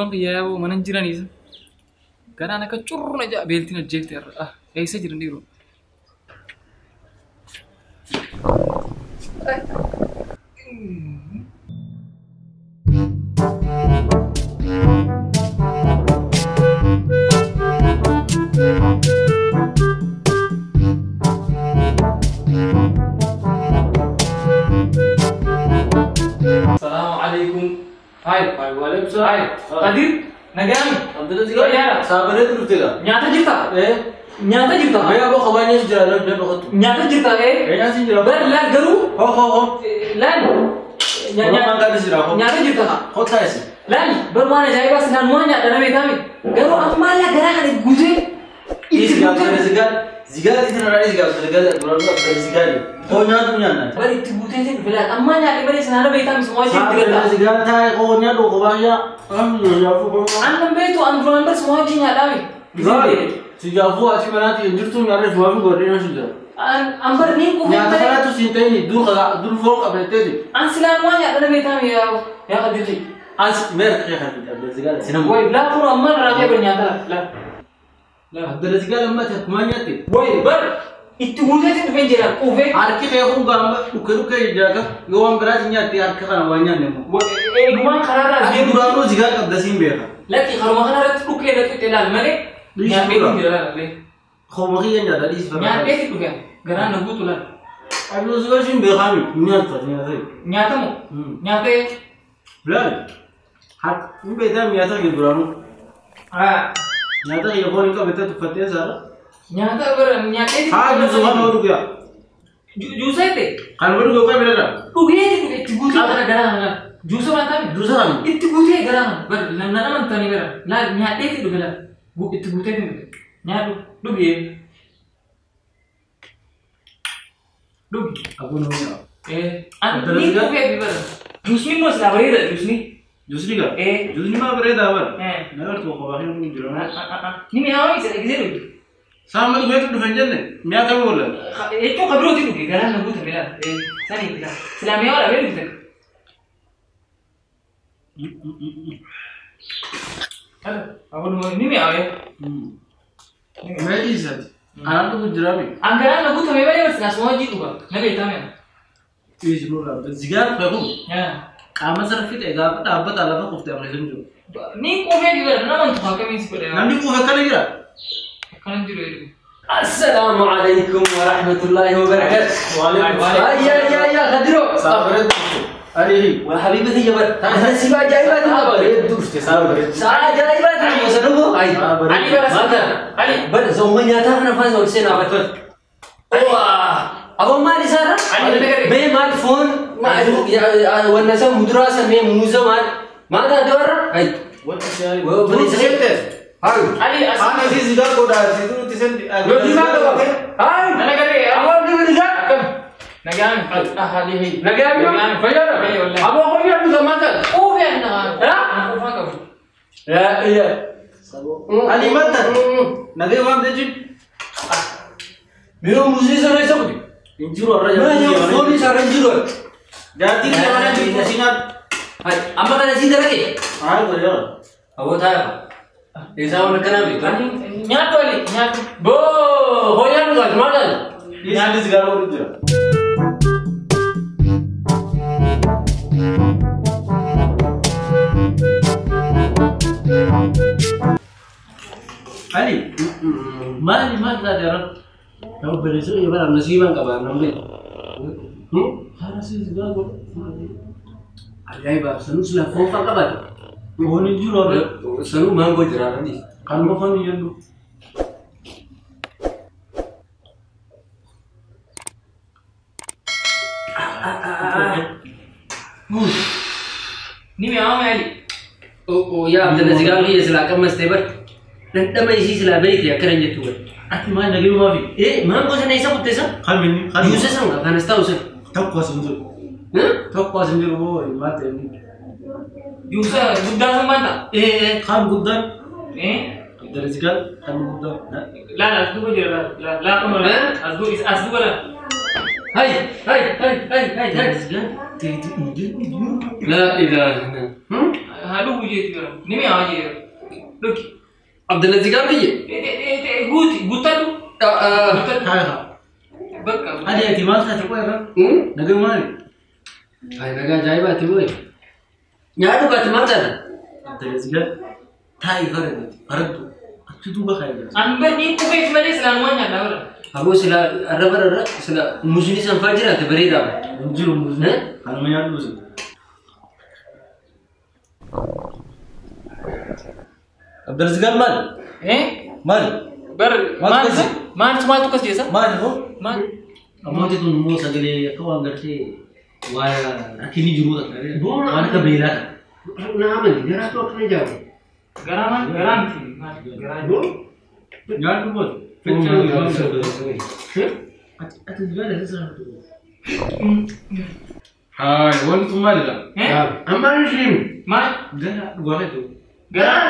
Sahibbaan kiyyaa yaa'u mana jiraniis. Ganaan akka. Ah, eessa jiran? Saabineen dhuftidha. Nyaata jirta. Nyaata jirta. Mayyaa koo qabaa nyaata jira dhabdee boqotu. Nyaata jirta ee. Nyaata jira. Bari laan garuu. Hoo hoo hoo. Laan. Nyaata jirta. Kottaa isin. Laan bari waan ajaa'ibaa sinaan waan nyaadha namee taa'ame. Garuu ammaa laa garaa kana guutee. Itti guutee. زیگاری تر نرای زیگار زیگار گرگ افتاد زیگاری قونیا دنیا نه بری تبوته تن فلان اما نه ای بری سنارا بیتام سماج تیگر زیگار تا قونیا دو قبایا ام یافو ام بیتو ام بران بس سماج نه دامی زیگاری سيجافو أشي بناتي جرتو نعرف ما في قرينا شو ده أم برني كوفي يعني ترى تسينتني دور خلا دور فوق أبنتني أنا سلام واني أنا بيتام يا يا قديتي أنا ميرك يا خالد أبنتي سلام وين لا فرا مرة غير بني لا As meer kee kan Abdul Zigaan sinamuu. Woy laa kun ammaa irraa kee bar nyaata laa. Laa. Abdul Zigaan ammatti akkuma nyaatti. Woy bar itti guuteetti dhufee jira qufee. Harki kee kun gaamba dhukke dhukke jiraaka yoo waan biraati nyaatti harka kana waan nyaanne immoo. Eegumaan karaarraa Ati deemu. duraanuu zigaa qabda siin beeka. Lakki haruma kanarratti dhukkee irratti itti ilaali malee Dhiisuu nyaatee dura. jira Haa hin beektaa nyaata kee duraanuu. Nyaata kee foon hin qabettee tuffattee saara. nyaata bara nyaatee itti Haa juusu kan nama dhugaa. Juuseete Kan nama dhugaa qabe dha. dhugee itti dhufe itti guutee bara garaa kana laala. Juusa waan taane Juusa kan. itti guutee garaa kana bara na nama tani bara laala nyaatee itti dhufe laala. Gu- guutee itti dhufe nyaadhu dhugee dhugi. Akkuma nama. Eh, an Betul ni juga. dhugee bara. Juusni moo silaa bareeda दूसरी का ए दूसरी में बरे दावर नगर तो को बाकी नहीं जुड़ा नहीं मैं हां इसे एग्जिट हुई सामने तो बैठ डिफेंजर ने मैं क्या बोल रहा एक तो खबरों थी रुकी गला ना कुछ मिला सनी मिला सलामी वाला वेरी तक Anam tu gujrami. Anggaran lagu tu memang dia bersenang semua jitu bang. Nabi itu memang. Tujuh puluh lah. Zigar baru. Ya. zigaan qabu. Qaama sana fixe gaafa dhaabbata lafa qoftee amma hin jiru. Ni qufee dibara nama hin tufa akkamiin si godhe. Namni kuufe akkana jira. Akkana jiru jedhu. السلام عليكم ورحمة الله وبركاته وعليكم السلام يا يا يا خدرو Saafare dhufte. Arihi. وحبيبتي يا بر أنا سيبا جايبات ما بر dhufte saafare. ساعة جايبات أنا وسنبو أي Ali bara ما بر Ali. بر زوجين يا ترى نفاز ورسينا بر واه أبو مالي سارة علي بكري. مي مال فون ما والناس مدرسة مي موزة مال ما ده دور أي Wanta siyaari. Wo- Turu wo- tisente. هاي Ali Ana asuma. si zigaan godhaa si turu tisente. لو دي ما ده هاي Nana gadi. أبو دي رجع Akkam. Nagaan. Ah Ali hei. نجاي Nagaan. فيلا Bayi wallahi. أبو خوي عبد الزمان Qufee na. Ha? Qufaa qabu. Injur nah, nah, orang yang Banyak Sony cara injuror. Jadi yang ada di sinat. Hai, apa ada sinat lagi? Hai, gue ya. Aku tahu. Di sana bi kan? Nyatu ali, nyatu. Bo, hoyan gak mana? Nyatu segala urut Ali, mana mana ada orang kamu beli sih apa nasi bang kabar nomor hmm? Harus sih juga gue अल्लाह बाप सनु सुना फ़ोन का कबार वो नहीं जुड़ा रे सनु माँ को जरा नहीं कान को फ़ोन ये लो नहीं मैं आऊँ मैं ओ ओ या अब्दुल नजीर का भी ये सलाह का मस्ते पर bai ti akaran jetu. Aku mana lagi mau bi? Eh, mango sana isa kutte sa. Kan ini, kan. Yusa sa nga kanas tau sa. Tak kuas sendiri. Huh? Tak kuas sendiri boy, mati ini. Juusa guddaa sun baanta. Eh, Kan gudan. Eh? Dari segala kan gudan. Laala as duuba jira laala. Laala kuma laala. As duuba as duuba laala. hai, hai, hai, hai, hai, hai. Dari segala. laa عبد الذي قال لي قوتي قلت له بكر هذه اعتماد خاتي وين نقول مالي هاي بقى جايبة تبوي يا دوبة اعتماد هذا عبد الذي قال تاي فرد فرد أتدوبة خايبة أنا بدي كوبيت مالي سلام وين هذا ولا አቦ ስለ አረበረ ስለ ሙዝሊ ሰንፋጅራ ተበሬዳ ሙዝሉ ሙዝሊ አንመያሉ ሙዝሊ sila arra bara irra sila muzini sanfaa jiraate bareedaadha. Hin jiru muuzii. Eh? Kanuma nyaadhu si. Abdulaziz maali? Eh? Maali? Bar Maal maal kasi? maaltu maaltu kas jeessa? Maali hoo? Maal? Namooti kun immoo sagalee akka waan gartee waa rakkinni jiru takka waan akka beelaa ta'a. Naamani garaa too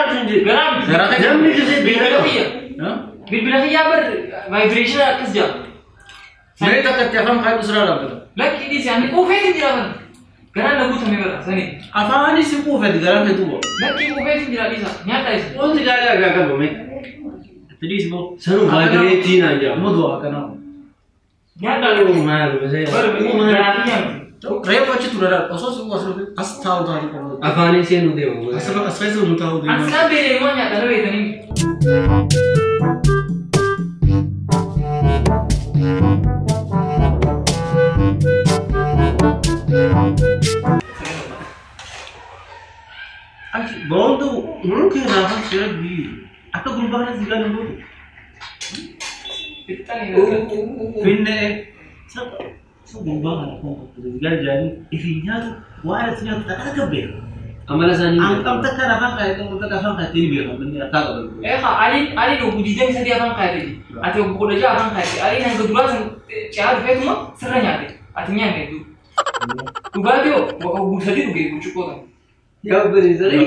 akkana jaabu. Garaa maal? Garaa miti. Maal? Garaa Nyaadhu bood. Ati gaala isa Haa, wanti kun maalidha? Eh? Ammaan ishiin. Maal? Gara dhugaa ta'e. Garaa garaa miti. Garaa ta'e. Namni ishiin Bilbila beekaa. kiyya. Haa? Bilbila kiyyaa bar vaayibireeshina akkas jira. Mee takka itti afaan kaayuu siraa dhaabbata. Lakki dhiisi ani quufeeti jira bara. Garaan na guutame bara sanii. Afaanis hin quufeeti garaan ta'e tubo. Lakki Trebuie citurarea, o să o asta au doar acolo. Afane se nu deu. Asta asta se nu dau de. Asta be mă ne dar vei dani. Aki bondu unul care n-a fost cel bi. Ata gulbana ziga nu. Pinne. Să sugun ba kana kon rigar jani ifin jani wa ala sinya ta ka kabbe amala sani an kam ta kana fa ka ko ta ka fa ka tilbi ka bin ta ka eh ha ali ali do budi jam sai fa ka ri ati ko da ja fa ka ri ali na ga dura san char fe kuma siranya ri ati nya ne du tu ga dio wa bu sadi du ge bu chuko ta ya bu ri zari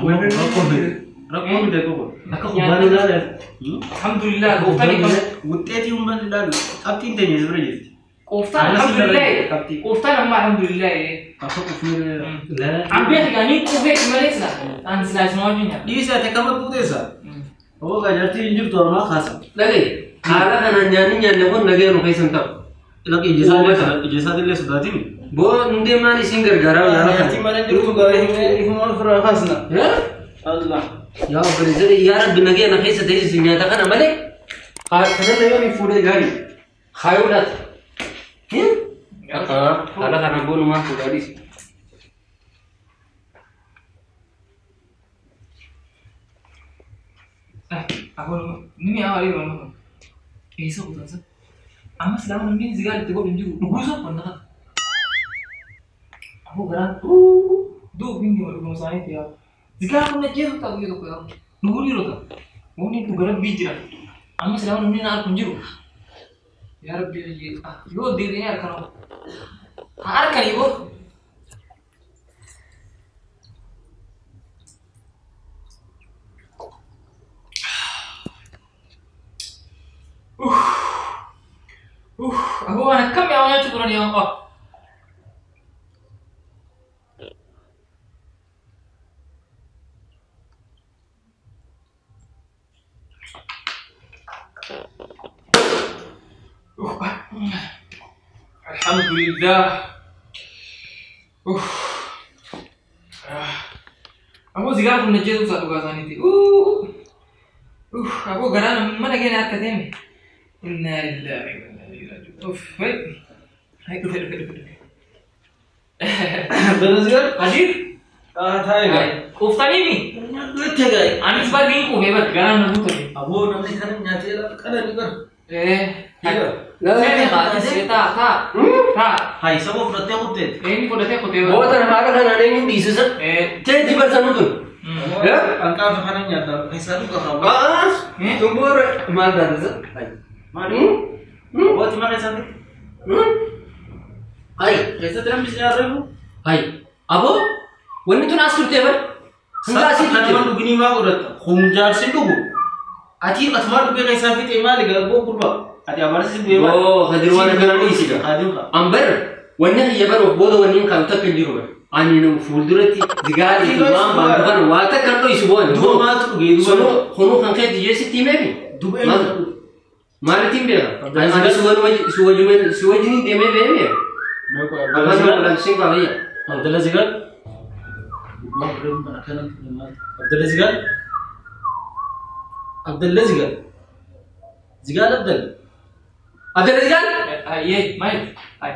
awai ba ko رقم ده كوكو اكو بالي لا الحمد لله وقتي وقتي من بالي لا ابتي انت يا زبرجي Sirra alhamdulillah. qabxii. Gooftaan amma alhamdulillah. Akka kufnee An beeka gaanii quufeeti malee sila. An silaa isin wajjin nyaata. dhiisa ati akkama buuteessa. Oo gajartii hin jirtu ormaa kaasa. Dhagaye. Haala kanaan nyaanni nyaanne kun nagee nu keessan ta'u. Lakki ijeessaa ijeessaa illee sodaatiin. Boo hundee maal isin gargaaraa yaala Gajartii kana. malee jirtu gaa'ee ifuma ofirraa kaasna. Allah. Yaa bareedaa yaa rabbi nagee na keessa ta'e isin nyaata kana malee. Kanarra yoo ni fuudhee gaarii. Haayuudhaati. Haala kanaan boonumaa fuudhaadhis. Aku ini awal ini mana? Isa bukan sih. Amma selama ini juga di tengok juga. Nunggu sih pernah. Aku gerak tuh. Duh, ini mau rumah saya dia. Jika aku nak jauh tak gitu kau. Nunggu di rota. Oh ini tuh gerak bijak. Amma selama ini nak kunjung. यार ये यो दिन यार करो। हार कहीं वो। الحمد لله اوف Aku sekarang pun najis satu kasan itu. Uh, uh, aku kerana mana kena harkat ini. Inna lillahi wa inna ilaihi raji'un. Uff, baik. Baik, baik, baik, baik. Betul sekali. Hadir. Ah, saya gay. Kufta ni ni. Kau gay. Anis bagi kau hebat. Kerana aku tu. Abu, nanti kerana nyata lah. Kerana ni kan. Eh, saya nggak cerita, tak, tak. Hai, semua udah tahu tuh. Eh, udah tahu tuh. Oh, tanah marah kan ada yang bisu sih. Eh, jadi di pasar tuh. Ya, angka sekarang nyata. Ini satu kalau. Ah, tunggu mana tuh? Mana? Hmm, buat mana satu? Hmm, hai, itu terang bisa ada bu. Hai, apa? Wanita nasib tiap hari. Sengkasi tiap hari. Kalau begini mah udah, kumjar sih tuh bu. Ati asmaan dhufe keessaa fiixee maali gargoo gurbaa? Ati abaarsis bu'ee maali? Oo hadir waan gara dhiisida. An bar wannan ya bar booda wannan kan takka jiru. Ani na fuulduratti digaag waan baan dhufan waa takka dho'isu boona. Duba maatu dhugee duba. Sono honuu kan kee jiyyee sitti himeefi. Duba eenyu. Maalitiin beeka? Ani si wajjin si wajjin deemee beemee. Abbaan Abdulaziz Gaal. Abdulaziz Gaal. Abdulaziz Gaal. አብደለ እዚህ ጋር እዚህ ጋር አብደለ አብደለ እዚህ ጋር አይ ማለት አይ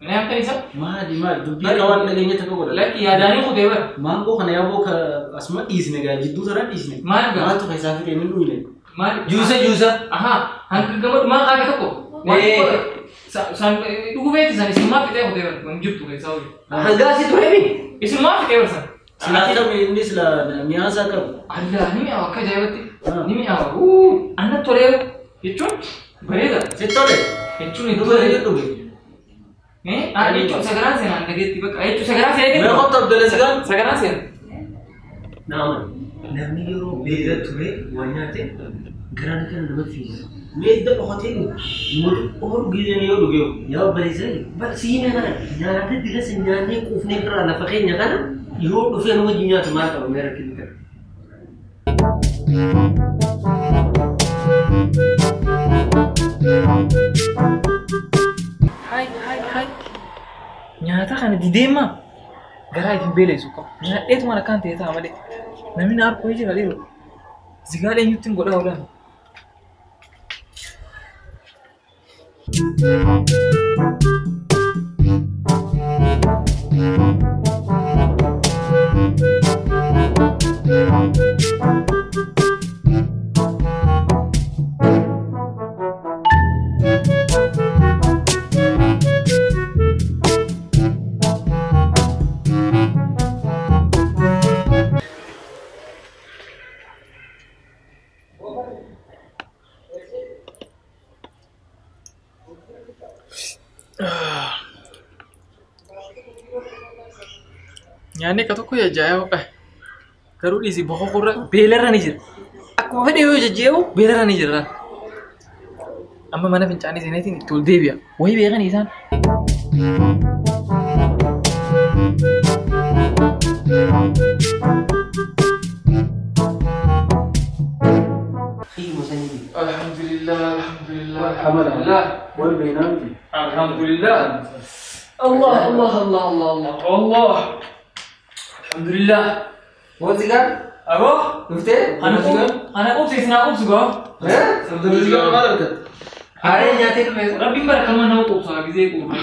ምን ያም ከይሰ ማዲ ማዲ ዱቢ ከዋን ነገኘ ተቆለ ለክ ያዳኒ ኩደበ ማንጎ ከነ ያቦ ከአስማ ኢዝ ነገ ጅዱ ተራ ኢዝ ነገ ማዲ አቱ ከይሳፍር የምን ነው ይለኝ ማዲ ጁሰ ጁሰ አሃ አንክ ገመድ ማ ካሪ ተቆ san dhugu beekti san isinmaa fixee kutee barti waan jirtu keessaa hojii. Hangaa si ture mi? Isinmaa fixee barti san. Silaa qabee inni silaa mi'aasaa qabu. Allaa ni akka ajaa'ibatti ನಿಮಗೆ ಊ ಅನ್ನ ತೊರೆ ಹೆಚ್ಚು ಬರೆಯದ ಸಿಟ್ಟೋಡೆ ಹೆಚ್ಚು ಇದು ಬರೆಯದ್ದು ಏ ಆ ಹೆಚ್ಚು ಸಗರಾಸೇನ ಅಂಗಡಿ ತಿಬಕ ಹೆಚ್ಚು ಸಗರಾಸೇನ ಮೇಹೊತ್ತ ಅಬ್ದುಲ್ ಸಗರಾನ್ ಸಗರಾಸೇನ ನಾಮ ನಮಗೆ ರೋ ಬೇರೆ ತುರೆ ವನ್ಯಾತೆ ಗರನಕ ನಮ ಫೀಸ್ ሜದ ሆቴል ሙሉ ሁሉ ጊዜ ነው ዱጌ ያው በሪዘ በሲነ ጋር ያላተ ድረስ እኛኔ ቁፍኔ ብራ ለፈቀኛ ጋር ይሁን ዱፌን ወጅኛት ማለት ነው መረክልከ Hai, hai, hai. Nyaata kana dideema garaa ittiin beelessu qaba. Nyaadheetuma akkaan ta'e ta'a malee. Namni na harkoo jira dhiiru. Zigaa eenyutti hin godhaa oolan. Nyaanni Bakka tokko jajjaayamu garuu dhiisii boqoqurra beelarra ni jira. Akkuma fedhe yoo jajjaayamu beelarra ni jira. Amma mana fincaanii seeneetiin itti ol deebi'a. Wayii beekani isaan. الحمد لله الحمد لله الحمد لله والبينات الحمد لله الله الله الله الله الله الحمدلله وزيكا أبو مفتي أنا قوم أنا قوم سيسنا قوم سجا إيه سبتلوزيكا ما دركت أري نياتين مس ربي برا كمان نو قوم سجا كذي قوم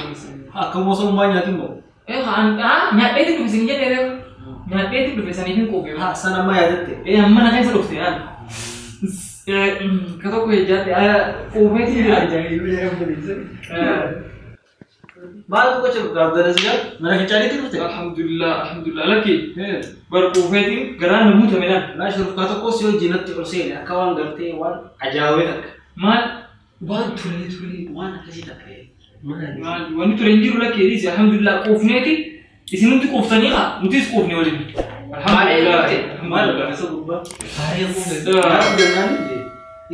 ها كم وصل ما نياتين بو إيه عن آه نيات بيتي بفسنجة ده نيات بيتي بفسنجة كوبي ها سنة ما يادتة إيه أما أنا خايف سلوكتي أنا كتوكو يجاتي أنا قومتي يجاتي Maal kau cakap kau dari sejak? Mana cari tu betul? Alhamdulillah, alhamdulillah lagi. Baru kau fikir kerana nemu tu mana? Nah, suruh kau tu kau sih jinat tu ursi ni. Kau orang gerti, wan ajaib tak? Mal, wan turun turun, wan apa sih tak? Mal, wan turun jiru lagi. Ini alhamdulillah kau fikir ni. Isin tu kau fikir ni lah, mesti kau fikir oleh. Alhamdulillah. Mal, kau nasib berubah. Hari aku berubah. Jangan ni.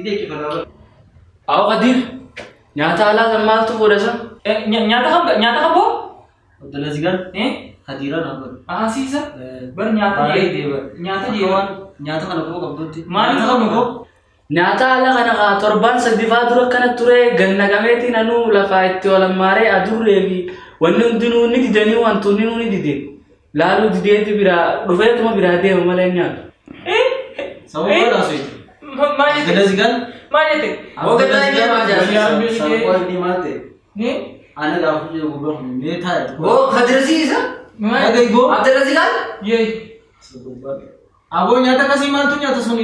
Ini kita dah. Awak kadir? Nyata Allah kan mal tu bodoh sah. Eh, nya- nyaata kam nyaata kam boo? Abdalla Zigal Eh? hadiiraan hambal Asiisa? Bar nyaata Baay'ee jee. deeba. Nyaata Akka jee. waan nyaata kana koo qabdutti Maaliif Nyaata kana qabdu? koo Nyaata alaa kana kaa torbaan saddifaa dura kana ture gannagameetiin anuu lafaa itti olammaaree adurree fi wanni hundinuu ni didanii wanti hundinuu ni dide. Laaluu dideeti biraa dhufeetuma biraa deema malee hin nyaatu. Eh? sababa Eh? dhaasuu Ma- Maal jette? Abdalla Zigal Maal jette? Waggaa inni maal jaallatu? sababa inni انا دافو جو بو ميتا वो खदरसी है मैं गई गो खदरसी लाल ये አቦ ኛተ ከሲ ማንቱ ኛተ ሱኒ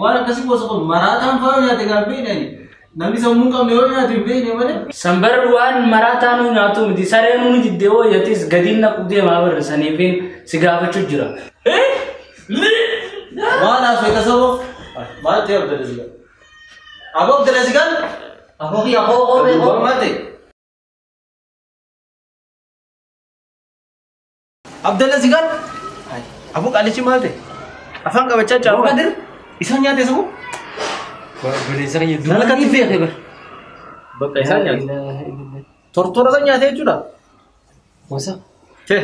ዋረ ከሲ ቦሶ መራታን ፈሮ ኛተ ጋርቤ ነኝ namni sammuu qabne yoo nyaatu hin beekne malee. Sanbarri waan maraa taanuu nyaatu miti sareen nuti deewoo yattis gadiin naqu deemaa barreessanii fi si gaafachuu jira. Waan asfee tasawoo maal ta'e Abdul Aziz Gaal. Abdul Aziz Gaal Agorri, agor, agor, agor. mate. Abdalla si gaal. Abu qaalichi maal ta'e? Afaan qabachaa jira. Waan qadir? Isaan nyaate sabu? Bineensaan yedduu. Nala katti beekee bar. Bakka isaan nyaate. Tortora san nyaate jechuudha. Masa. Tee.